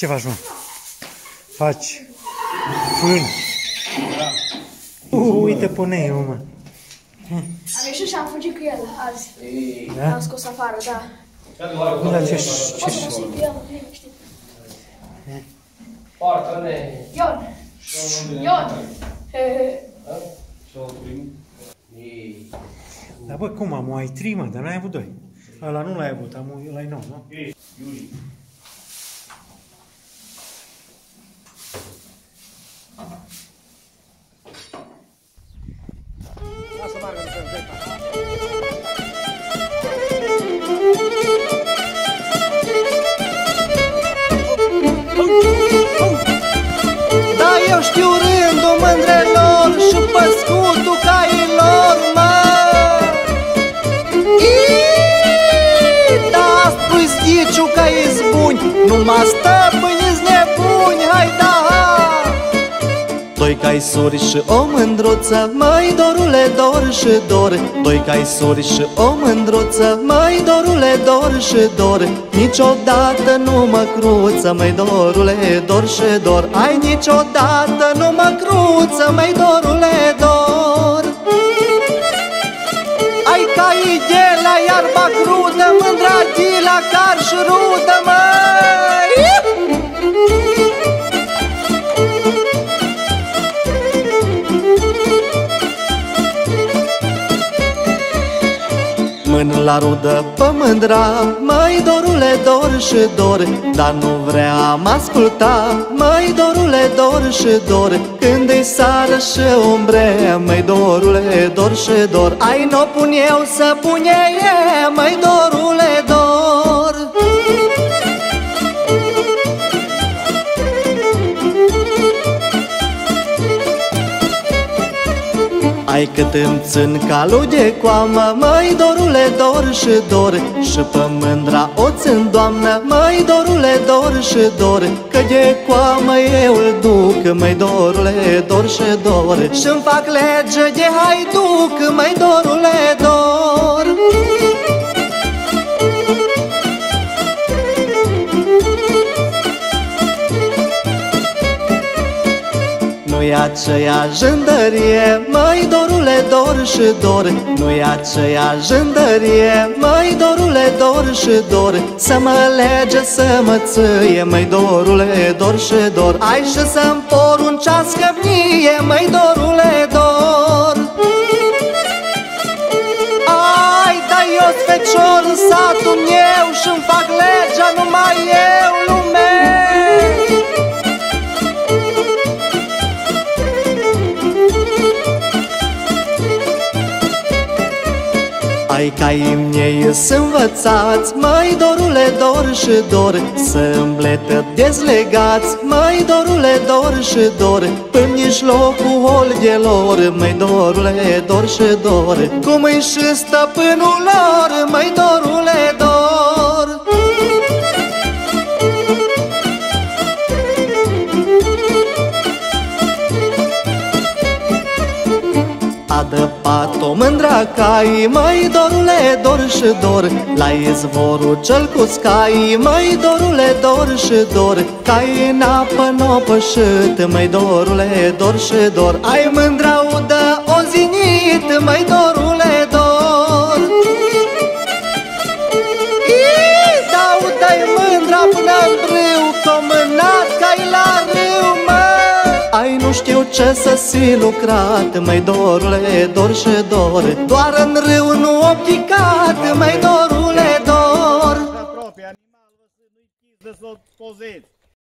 Ce faci, mă? Faci fân. Uh, uite punei, mă. Am ieșit și am fugit cu el azi. Da? L-am scos afară, da. Dar ce, ce. Poartă-ne! Ion! Ion! Dar bă, cum am, o ai trei, mă, dar n-ai avut doi. Ăla nu l-ai avut, am, ăla e nou, nu? Da, izbuni, numai stăpâni-s nebuni, hai da! Doi cai suri și o mândruță, măi dorule dor și dor. Doi cai suri și o mândruță, măi dorule dor și dor. Niciodată nu mă cruță, măi dorule dor și dor. Ai niciodată nu mă cruță, măi dorule dor. Ai ca ighela, iarba crudă, mândra ghila, car și rudă, măi Mân la rudă pămândra Măi dorule dor și dor Dar nu vrea am asculta. Măi dorule dor și dor Când îi sară și umbre. Măi dorule dor și dor Ai n-o pun eu să pune e. Măi dorule Ai cât îmi țin calul de coamă Măi dorule dor și dor. Și pe mândra o țin doamnă Măi dorule dor și dor. Că de coamă eu îl duc Măi dorule dor și dor. Și-mi fac lege de haiduc Măi dorule Nu-i aceea jândărie, măi dorule dor și dor. Nu-i aceea jândărie, măi dorule dor și dor. Să mă lege, să mă țâie, măi dorule dor și dor. Ai și să-mi poruncească mie, măi dorule dor. Ai, da eu fecior în satul meu Și-mi fac legea numai eu, lume Ai caii mei să învățați. Măi dorule dor și dor Să îmbletă dezlegați. Măi dorule dor și dor Până mijlocul holgelor Măi dorule dor și dor Cum îi și stăpânul lor. Măi dorule dor Adăpat-o mândra cai, măi dorule dor și dor. La izvorul cel cu scai, măi dorule dor și dor. Cai în apă n-o pășit, măi dorule dor și dor. Ai mândra udă o zinit, măi dorule ce să si lucrat Măi dorule, dor și dor Doar în râu nu opticat Măi dorule, dor apropie animal, vă să nu-i chis de să o pozeți.